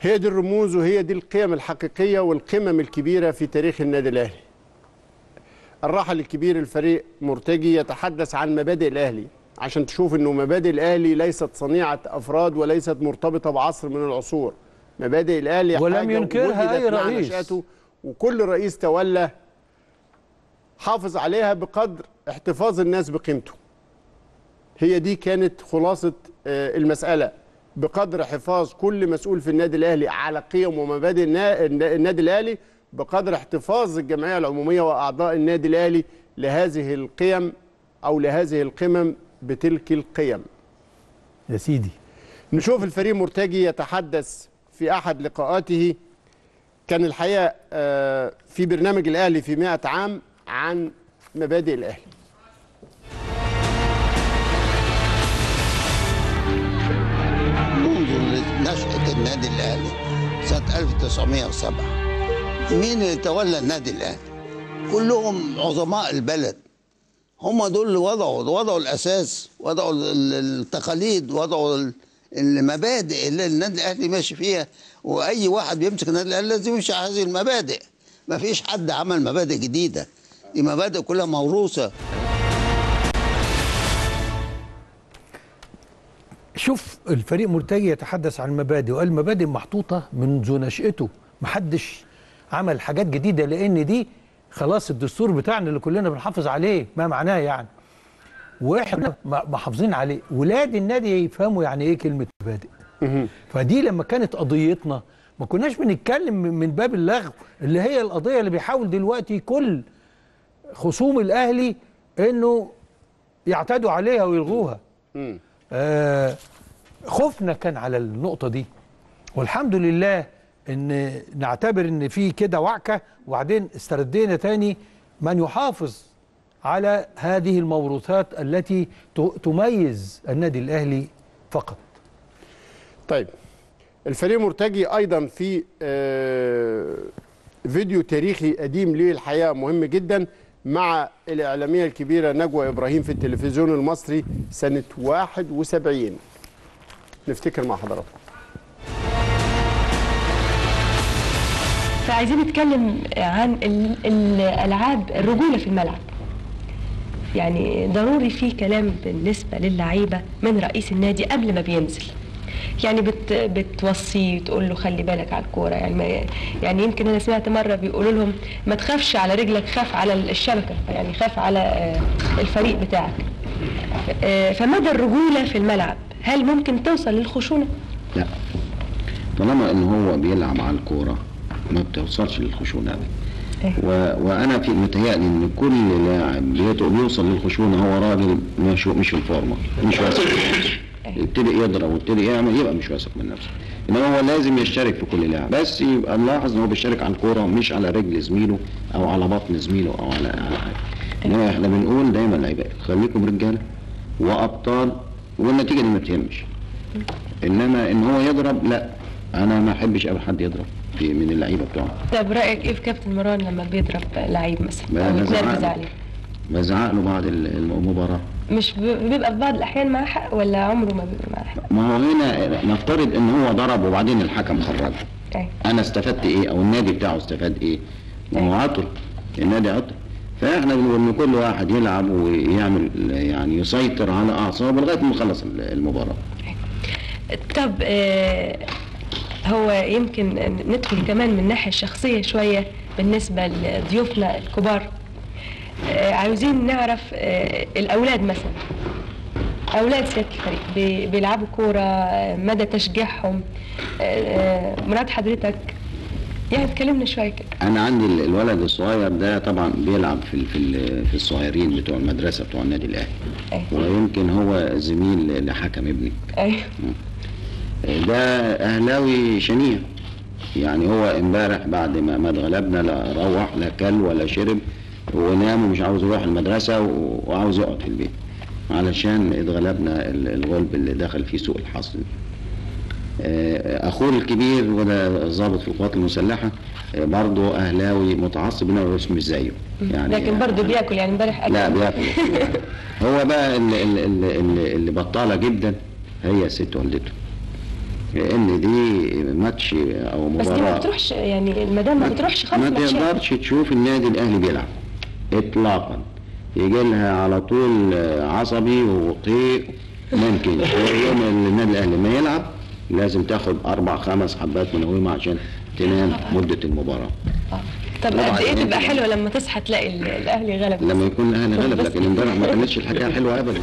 هي دي الرموز وهي دي القيم الحقيقية والقمم الكبيرة في تاريخ النادي الأهلي. الراحل الكبير الفريق مرتجي يتحدث عن مبادئ الأهلي عشان تشوف أنه مبادئ الأهلي ليست صنيعة أفراد وليست مرتبطة بعصر من العصور. مبادئ الأهلي ولم ينكرها مع رئيس. وكل رئيس تولى حافظ عليها بقدر احتفاظ الناس بقيمته. هي دي كانت خلاصة آه، المسألة. بقدر حفاظ كل مسؤول في النادي الأهلي على قيم ومبادئ النا- النا- النادي الأهلي بقدر احتفاظ الجمعية العمومية وأعضاء النادي الأهلي لهذه القيم أو لهذه القمم بتلك القيم. يا سيدي. نشوف الفريق مرتجي يتحدث في أحد لقاءاته. كان الحقيقة آه، في برنامج الأهلي في 100 عام عن مبادئ الأهلي. نشأة النادي الأهلي سنة 1907 مين اللي تولى النادي الأهلي؟ كلهم عظماء البلد. هم دول اللي وضعوا وضعوا الأساس وضعوا ال- التقاليد وضعوا ال- المبادئ اللي النادي الأهلي ماشي فيها. وأي واحد بيمسك النادي الأهلي لازم يمشي على هذه المبادئ. ما فيش حد عمل مبادئ جديدة. دي مبادئ كلها موروثة. شوف الفريق مرتجي يتحدث عن المبادئ وقال المبادئ محطوطة منذ نشأته. محدش عمل حاجات جديدة لأن دي خلاص الدستور بتاعنا اللي كلنا بنحافظ عليه ما معناه يعني. وإحنا محافظين عليه. ولاد النادي يفهموا يعني إيه كلمة مبادئ. فدي لما كانت قضيتنا ما كناش بنتكلم من باب اللغو اللي هي القضية اللي بيحاول دلوقتي كل خصوم الأهلي إنه يعتدوا عليها ويلغوها. آه خوفنا كان على النقطة دي. والحمد لله إن نعتبر إن في كده وعكة. وبعدين استردينا تاني من يحافظ على هذه الموروثات التي تميز النادي الأهلي فقط. طيب الفريق مرتجي أيضا في آه، فيديو تاريخي قديم ليه الحقيقة مهم جدا مع الإعلامية الكبيرة نجوى إبراهيم في التلفزيون المصري سنة 71 نفتكر مع حضراتكم. فعايزين نتكلم عن ال- الألعاب الرجولة في الملعب. يعني ضروري في كلام بالنسبة للعيبة من رئيس النادي قبل ما بينزل. يعني بت بتوصيه تقول له خلي بالك على الكورة. يعني ما يعني يمكن أنا سمعت مرة بيقولوا لهم ما تخافش على رجلك خاف على الشبكة يعني خاف على آه، الفريق بتاعك. آه، فمدى الرجولة في الملعب؟ هل ممكن توصل للخشونة؟ لا. طالما إن هو بيلعب على الكورة ما بتوصلش للخشونة. دي و... وأنا في متهيألي إن كل لاعب بيوصل للخشونة هو راجل مش مش في الفورمة مش واثق. نفسه يبتدي يضرب ويبتدي يعمل يبقى مش واثق من نفسه. إنما هو لازم يشترك في كل لاعب. بس يبقى نلاحظ إن هو بيشترك على الكورة مش على رجل زميله أو على بطن زميله أو على على حاجة. إنما إحنا بنقول دايما لعيبة خليكم رجالة وأبطال والنتيجة دي ما تهمش إنما إن هو يضرب لا. أنا ما أحبش ابدا حد يضرب في من اللعيبة بتوعه. طب رأيك إيه في كابتن مروان لما بيضرب لعيب مثلا؟ أو يتنرفز له. عليه. بزعق له بعد ال- المباراة. مش بيبقى في بعض الأحيان معاه حق ولا عمره ما بيبقى معاه حق؟ ما هو هنا نفترض إن هو ضرب وبعدين الحكم خرجه. أنا استفدت إيه؟ أو النادي بتاعه استفاد إيه؟ ما هو عطل. النادي عطل. فاحنا بنقول إن كل واحد يلعب ويعمل يعني يسيطر على أعصابه لغاية ما يخلص ال- المباراة. طب آه هو يمكن ندخل كمان من الناحيه الشخصيه شوية بالنسبة لضيوفنا الكبار. آه عاوزين نعرف آه الأولاد مثلا. أولاد سيادة الفريق بي- بيلعبوا كورة مدى تشجيعهم مراد حضرتك يعني تكلمنا شوية كده. أنا عندي ال- الولد الصغير ده طبعا بيلعب في في في الصغيرين بتوع المدرسة بتوع النادي الأهلي. أيوة. ويمكن هو زميل لحكم ابنك أيوه. ده أهلاوي شنيع. يعني هو امبارح بعد ما ما اتغلبنا لا روح لا كل ولا شرب ونام ومش عاوز يروح المدرسة وعاوز يقعد في البيت. علشان اتغلبنا ال- الغلب اللي دخل فيه سوء الحظ. أخوه الكبير وده ضابط في القوات المسلحة آه، برضه أهلاوي متعصب انما بس مش زيه. يعني لكن برضه بياكل يعني امبارح لا اكل بياكل. هو بقى اللي, اللي, اللي, اللي بطالة جدا هي ست والدته. لأن دي ماتش أو بس دي ما مباراة. بتروحش يعني المدام ما بتروحش خالص ما. تقدرش تشوف النادي الأهلي بيلعب. اطلاقا. يجي لها على طول آه، عصبي وقيء ممكن. يوم النادي الأهلي ما يلعب لازم تاخد أربع خمس حبات منومه عشان تنام مدة المباراة آه. طب قد إيه يعني تبقى. حلوة لما تصحى تلاقي ال- الأهلي غلب لما يكون الأهلي غلب لكن امبارح ما كانتش الحكاية حلوة ابدا